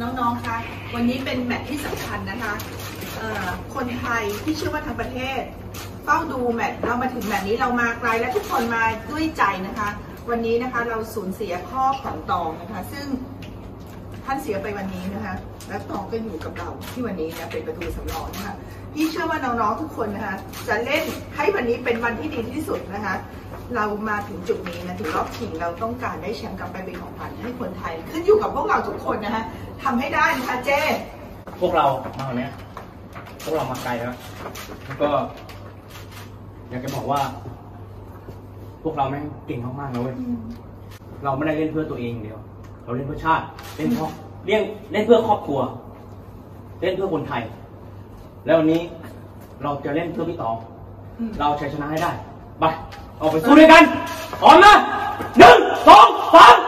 น้องๆคะวันนี้เป็นแมตช์ที่สำคัญนะคะคนไทยที่เชื่อว่าทั้งประเทศเฝ้าดูแมตช์เรามาถึงแมตช์นี้เรามาไกลและทุกคนมาด้วยใจนะคะ วันนี้นะคะเราสูญเสียพ่อของตองนะคะ ซึ่งท่านเสียไปวันนี้นะคะ และตองก็อยู่กับเราที่วันนี้นะเป็นประตูสำรองนะคะ พี่เชื่อว่าน้องๆทุกคนนะคะจะเล่นให้วันนี้เป็นวันที่ดีที่สุดนะคะเรามาถึงจุดนี้นะถึงรอบชิงเราต้องการได้แชมป์กลับไปเป็นของขวัญให้คนไทย ขึ้นอยู่กับพวกเราทุกคนนะคะทำให้ได้นะคะเจ้พวกเรามาวันเนี้ยพวกเรามาไกลแล้วแล้วก็ อยากจะบอกว่า พวกเราแม่งเก่งมากๆนะเว้ยเราไม่ได้เล่นเพื่อตัวเองอย่างเดียว เราเล่นเพื่อชาติ เล่นเพราะเล่นเล่นเพื่อครอบครัว เล่นเพื่อคนไทย แล้ววันนี้เราจะเล่นเพื่อพี่ตองอืมเราชัยชนะให้ได้ไปออกไปสู้ด้วยกันพร้อมนะหนึ่งสองสามไป